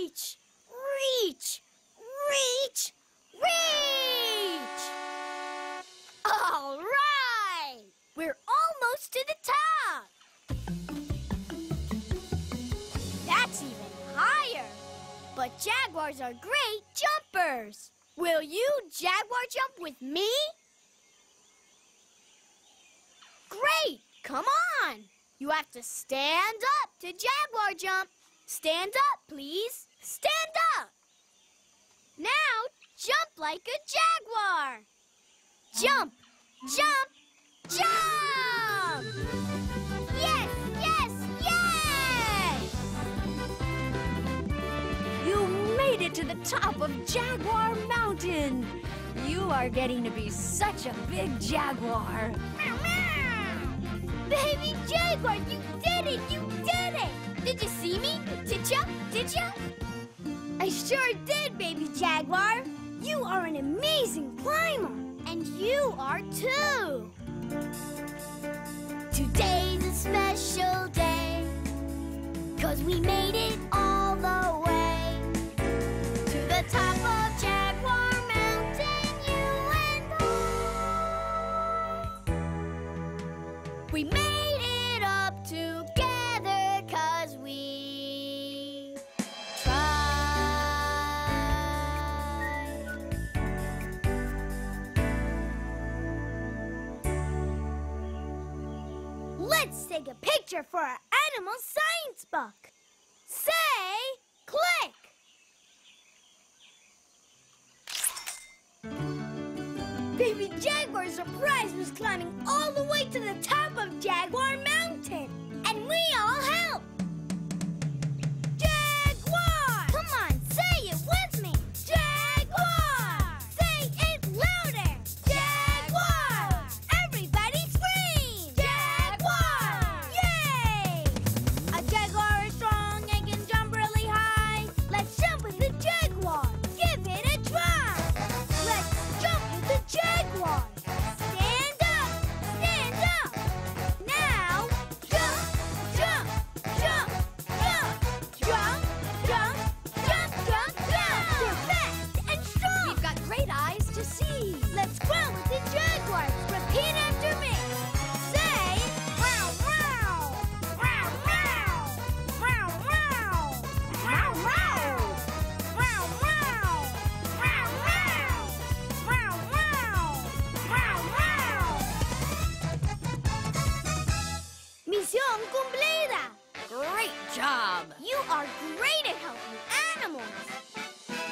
Reach! Reach! Reach! Reach! All right! We're almost to the top! That's even higher! But jaguars are great jumpers! Will you jaguar jump with me? Great! Come on! You have to stand up to jaguar jump. Stand up, please. Stand up. Now, jump like a jaguar. Jump, jump, jump! Yes, yes, yes! You made it to the top of Jaguar Mountain. You are getting to be such a big jaguar. Meow, meow. Baby jaguar, you did it! You did it! Did you see me? Did ya? Did ya? I sure did, baby jaguar. You are an amazing climber. And you are too. Today's a special day. Cause we made it all the way. To the top of Jaguar Mountain, you and I. We made it up together Let's take a picture for our animal science book. Say click. Baby Jaguar Surprise was climbing all the way to the top job! You are great at helping animals!